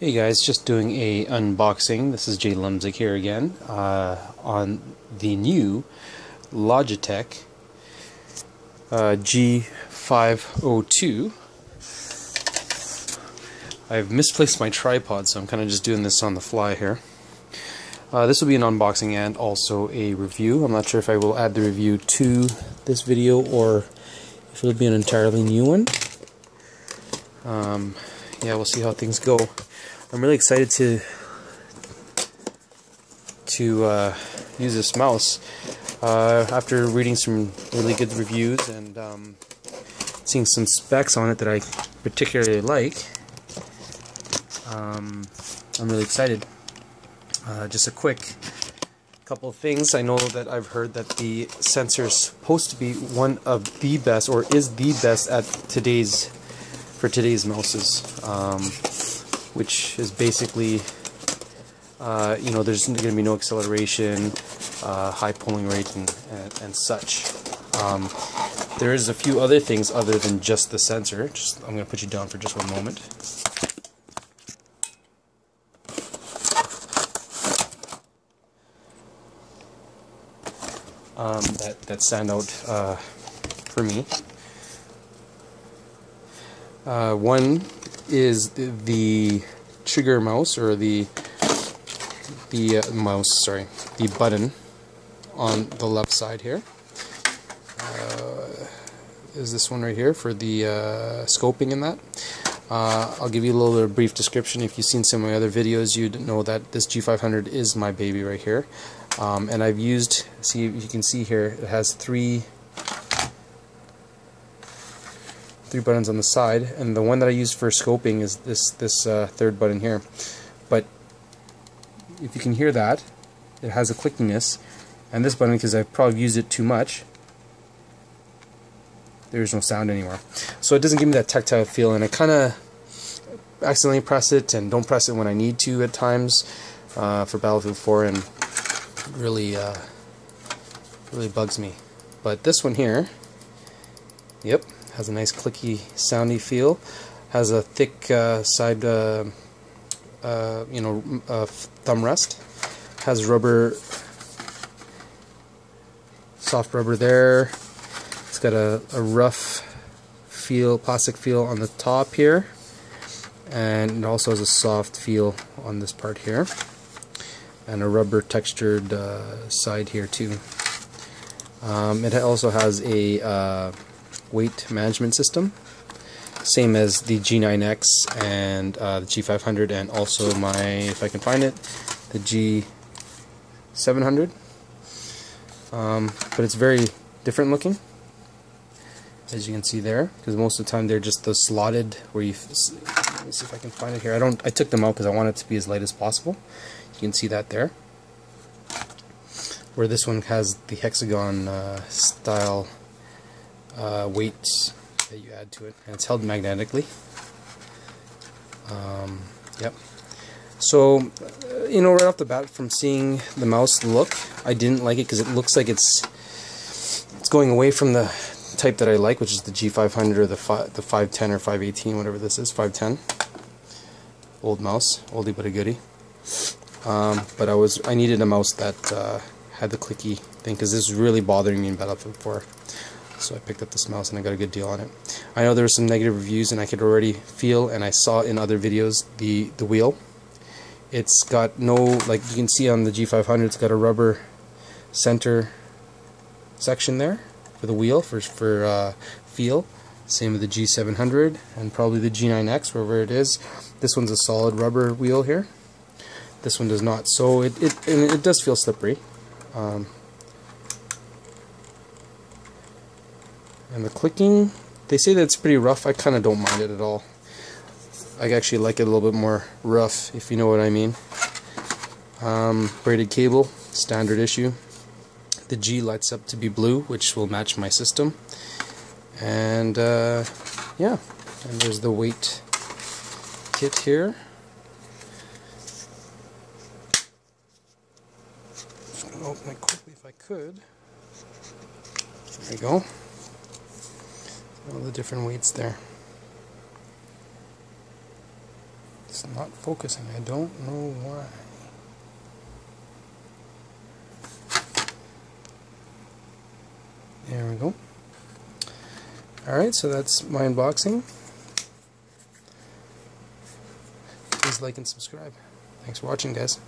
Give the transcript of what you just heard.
Hey guys, just doing a unboxing. This is Jay Lumzig here again uh, on the new Logitech uh, G502. I've misplaced my tripod, so I'm kind of just doing this on the fly here. Uh, this will be an unboxing and also a review. I'm not sure if I will add the review to this video or if it'll be an entirely new one. Um, yeah, we'll see how things go. I'm really excited to to uh, use this mouse. Uh, after reading some really good reviews and um, seeing some specs on it that I particularly like, um, I'm really excited. Uh, just a quick couple of things. I know that I've heard that the sensor is supposed to be one of the best, or is the best at today's for today's mouses. Um, which is basically, uh, you know, there's going to be no acceleration, uh, high pulling rate, and, and, and such. Um, there is a few other things other than just the sensor. Just, I'm going to put you down for just one moment. Um, that, that stand out uh, for me. Uh, one is the trigger mouse or the the uh, mouse, sorry, the button on the left side here. Uh, is this one right here for the uh, scoping in that. Uh, I'll give you a little brief description. If you've seen some of my other videos, you'd know that this G500 is my baby right here. Um, and I've used, see, you can see here, it has three three buttons on the side, and the one that I use for scoping is this this uh, third button here. But if you can hear that, it has a clickiness, and this button, because I've probably used it too much, there's no sound anymore. So it doesn't give me that tactile feel, and I kind of accidentally press it and don't press it when I need to at times uh, for Battlefield 4, and really, uh, really bugs me. But this one here, yep, has a nice clicky soundy feel has a thick uh, side uh, uh, you know uh, thumb rest has rubber soft rubber there. It's got a, a rough feel plastic feel on the top here and it also has a soft feel on this part here and a rubber textured uh, side here too. Um, it also has a uh, weight management system same as the G9X and uh, the G500 and also my, if I can find it, the G700 um, but it's very different looking as you can see there because most of the time they're just the slotted where you see if I can find it here. I don't I took them out because I want it to be as light as possible. You can see that there. Where this one has the hexagon uh, style uh, weights that you add to it, and it's held magnetically. Um, yep. So, uh, you know, right off the bat, from seeing the mouse look, I didn't like it because it looks like it's it's going away from the type that I like, which is the G500 or the fi the 510 or 518, whatever this is, 510. Old mouse, oldie but a goodie. Um, but I was I needed a mouse that uh, had the clicky thing because this is really bothering me in Battlefield 4 so I picked up this mouse and I got a good deal on it. I know there were some negative reviews and I could already feel and I saw in other videos the, the wheel. It's got no, like you can see on the G500, it's got a rubber center section there for the wheel, for, for uh, feel. Same with the G700 and probably the G9X, wherever it is. This one's a solid rubber wheel here. This one does not. So it, it, it does feel slippery. Um, And the clicking, they say that it's pretty rough. I kind of don't mind it at all. I actually like it a little bit more rough, if you know what I mean. Um, braided cable, standard issue. The G lights up to be blue, which will match my system. And uh, yeah, and there's the weight kit here. Open it quickly if I could. There we go all the different weights there. It's not focusing. I don't know why. There we go. Alright, so that's my unboxing. Please like and subscribe. Thanks for watching, guys.